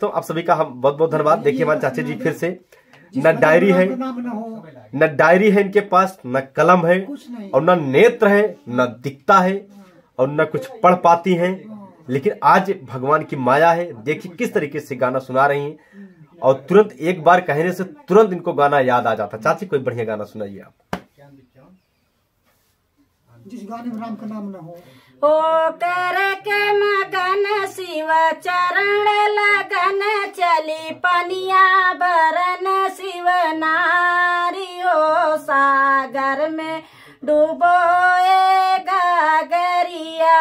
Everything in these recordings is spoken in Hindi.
तो आप सभी का हम बहुत बहुत धन्यवाद देखिए हमारे चाचा जी फिर से। न डायरी है न डायरी है इनके पास न कलम है और न नेत्र है न दिखता है और न कुछ पढ़ पाती हैं। लेकिन आज भगवान की माया है। देखिए किस तरीके से गाना सुना रही हैं। और तुरंत एक बार कहने से तुरंत इनको गाना याद आ जाता। चाची कोई बढ़िया गाना सुनाइए आप। जिस गाने में राम का नाम न हो। ओ कर डूबोए गागरिया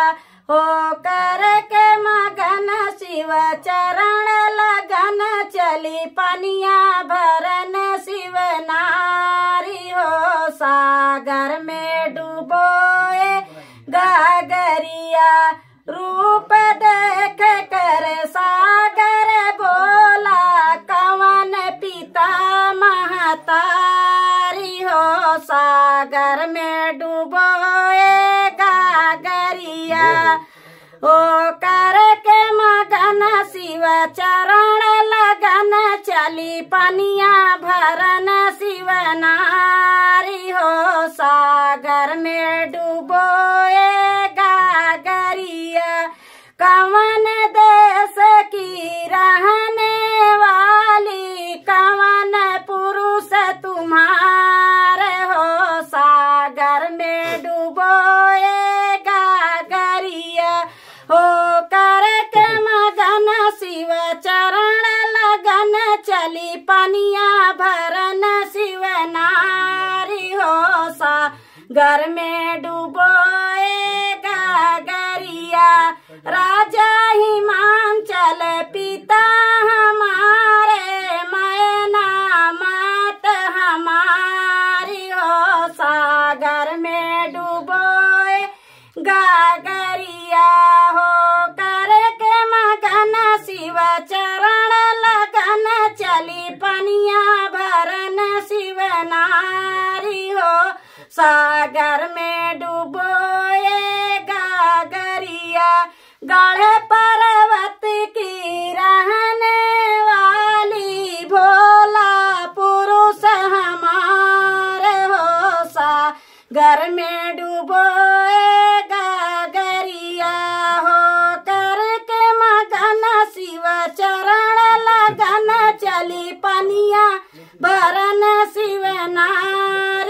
हो कर के मगन शिव चरण लगन चली पनिया भरन शिव नारी हो सागर में डूबोए गागरिया रूप देख कर सागर बोला, कवन पिता महतारी हो सागर में डूबोए गागरिया ओ कर के मगन शिव चरण लगन चली पनिया भरन शिव नारी चली पनिया भरन शिव नारी हो सा घर में डूबोए सागर में डूबोए गागरिया, गढ़ पर्वत की रहने वाली भोला पुरुष हमारे हो सागर में डूबोए